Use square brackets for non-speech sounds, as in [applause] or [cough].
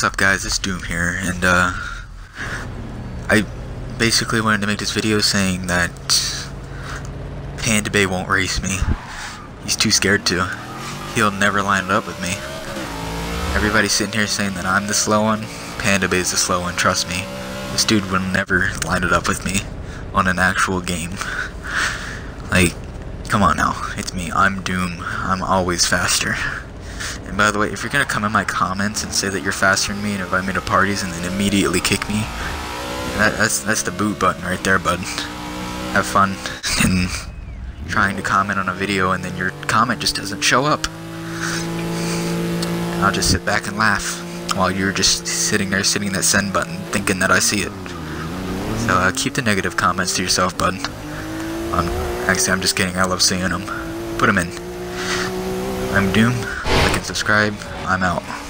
what's up guys, it's Doom here, and uh, I basically wanted to make this video saying that Panda Bay won't race me. He's too scared to. He'll never line it up with me. Everybody's sitting here saying that I'm the slow one. Panda Bay's the slow one, trust me. This dude will never line it up with me on an actual game. Like, come on now, it's me, I'm Doom. I'm always faster. And by the way, if you're gonna come in my comments and say that you're faster than me and invite me to parties and then immediately kick me, that, that's that's the boot button right there, bud. Have fun [laughs] and trying to comment on a video and then your comment just doesn't show up. I'll just sit back and laugh while you're just sitting there, sitting that send button, thinking that I see it. So uh, keep the negative comments to yourself, bud. Um, actually, I'm just kidding. I love seeing them. Put them in. I'm Doom. Subscribe. I'm out.